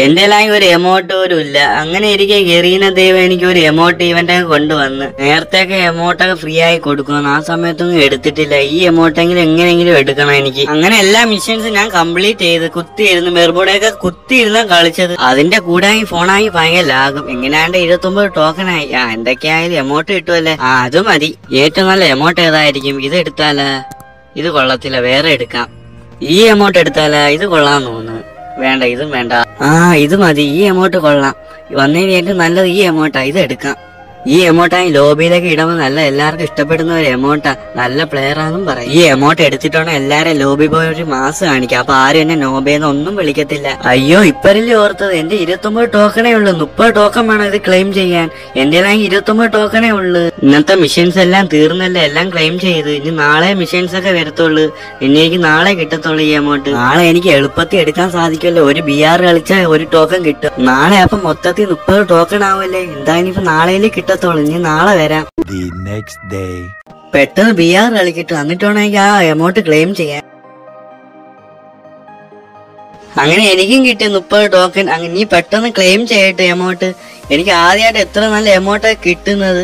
എന്റെ ലായി ഒരു എമോട്ട് പോലും ഇല്ല. അങ്ങനെ ഇരിക്കെ ഗെറീന ദൈവം എനിക്ക് ഒരു എമോട്ട് ഇവന്റെ കൊണ്ടുവന്ന് നേരത്തെയൊക്കെ എമോട്ടൊക്കെ ഫ്രീ ആയി കൊടുക്കുന്നു ആ സമയത്തൊന്നും എടുത്തിട്ടില്ല. ഈ എമോട്ടെങ്കിലും എങ്ങനെയെങ്കിലും എടുക്കണം എനിക്ക്. അങ്ങനെ എല്ലാ മിഷൻസ് ഞാൻ കംപ്ലീറ്റ് ചെയ്ത് കുത്തിയിരുന്നു മെർബോടെയൊക്കെ ഇരുന്ന് കളിച്ചത്. അതിന്റെ കൂടെ ഈ ഫോണായി ഭയങ്കര ലാഗും എങ്ങനെയാണ്ട് ഇരുപത്തൊമ്പത് ആയി. ആ എന്തൊക്കെയായാലും എമോട്ട് കിട്ടുമല്ലേ ആ അത് മതി. ഏറ്റവും നല്ല എമോട്ട് ഏതായിരിക്കും? ഇത് എടുത്താല? ഇത് കൊള്ളത്തില്ല. വേറെ എടുക്കാം. ഈ എമൗണ്ട് എടുത്താല? ഇത് കൊള്ളാന്ന് തോന്നുന്നു. വേണ്ട ഇതും വേണ്ട. ആ ഇത് മതി. ഈ എമൗണ്ട് കൊള്ളാം. വന്നതിന് ഏറ്റവും നല്ലത് ഈ എമൗണ്ടാ ഇത് എടുക്കാം. ഈ എമൗണ്ടായി ലോബിയിലേക്ക് ഇടുമ്പോൾ നല്ല എല്ലാവർക്കും ഇഷ്ടപ്പെടുന്ന ഒരു എമൗണ്ടാ നല്ല പ്ലെയർ ആണെന്നും പറയും. ഈ എമൗണ്ട് എടുത്തിട്ടാണ് എല്ലാരും ലോബി പോയി ഒരു മാസ് കാണിക്കുക. അപ്പൊ ആരും എന്നെ നോബേന്ന് ഒന്നും വിളിക്കത്തില്ല. അയ്യോ ഇപ്പഴല്ലേ ഓർത്തത്? എന്റെ ഇരുപത്തൊമ്പത് ടോക്കണേ ഉള്ളൂ. മുപ്പത് ടോക്കൺ വേണം ഇത് ക്ലെയിം ചെയ്യാൻ. എന്റെ ഇരുപത്തൊമ്പത് ടോക്കണേ ഉള്ളു. ഇന്നത്തെ മിഷൻസ് എല്ലാം തീർന്നല്ലേ? എല്ലാം ക്ലെയിം ചെയ്ത്. ഇനി നാളെ മിഷൻസ് ഒക്കെ വരത്തുള്ളൂ. ഇനി എനിക്ക് നാളെ കിട്ടത്തുള്ളൂ ഈ എമൗണ്ട് നാളെ എനിക്ക് എളുപ്പത്തിൽ എടുക്കാൻ സാധിക്കുമല്ലോ. ഒരു ബി ആർ കളിച്ചാൽ ഒരു ടോക്കൺ കിട്ടും. നാളെ അപ്പൊ മൊത്തത്തിൽ മുപ്പത് ടോക്കൺ ആവുമല്ലേ? എന്തായാലും ഇപ്പൊ നാളെയിലേ കിട്ടത്തുള്ളൂ ഇനി നാളെ വരാം. The next day. പെട്ടെന്ന് ബി ആർ കളിക്കിട്ട്. എന്നിട്ട് വേണം ആ എമൗണ്ട് ക്ലെയിം ചെയ്യാൻ. അങ്ങനെ എനിക്കും കിട്ടിയ മുപ്പത് ടോക്കൺ അങ്ങനെ നീ പെട്ടെന്ന് ക്ലെയിം ചെയ്യട്ടെ എമൗണ്ട് എനിക്ക് ആദ്യമായിട്ട് എത്ര നല്ല എമൗണ്ട് കിട്ടുന്നത്?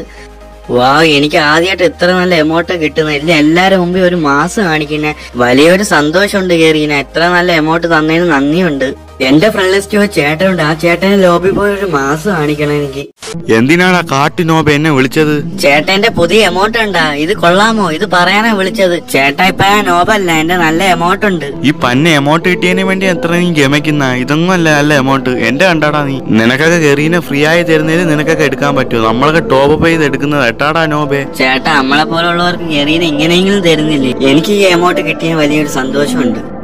വാ എനിക്ക് ആദ്യമായിട്ട് എത്ര നല്ല എമൗണ്ട് കിട്ടുന്നത്? ഇല്ല എല്ലാരും മുമ്പിൽ ഒരു മാസം കാണിക്കുന്ന. വലിയൊരു സന്തോഷമുണ്ട് കേറിന. എത്ര നല്ല എമൗണ്ട് തന്നതിന് നന്ദിയുണ്ട്. എന്റെ ഫ്രണ്ട് ലിസ്റ്റ് ചേട്ടനുണ്ട്. ആ ചേട്ടനെ ലോബി പോയി ഒരു മാസം കാണിക്കണം എനിക്ക്. എന്തിനാടാ കാട്ടിനോബ എന്നെ വിളിച്ചത്? ചേട്ടന്റെ പുതിയ എമൗണ്ട് ഉണ്ടാ? ഇത് കൊള്ളാമോ? ഇത് പറയാനാ വിളിച്ചത്. ചേട്ടാ ഇപ്പൊ നോബല്ല. എന്റെ നല്ല എമൗണ്ട് ഉണ്ട്. ഈ പന്ന എമൗണ്ട് കിട്ടിയതിന് വേണ്ടി എത്ര നീ ഗമിക്കുന്ന ഇതൊന്നും അല്ല നല്ല എമൗണ്ട് എന്റെ കണ്ടാടാ നീ. നിനക്കൊക്കെ കെറീനെ ഫ്രീ ആയി തരുന്നതിന് നിനക്കൊക്കെ എടുക്കാൻ പറ്റുമോ? നമ്മളൊക്കെ ടോപ്പ് അപ്പ് ചെയ്ത് എടുക്കുന്നത് എട്ടാടാ നോബേ. ചേട്ടാ നമ്മളെ പോലുള്ളവർക്ക് എറിയുന്ന ഇങ്ങനെയെങ്കിലും തരുന്നില്ലേ? എനിക്ക് ഈ എമൗണ്ട് കിട്ടിയ വലിയൊരു സന്തോഷമുണ്ട്.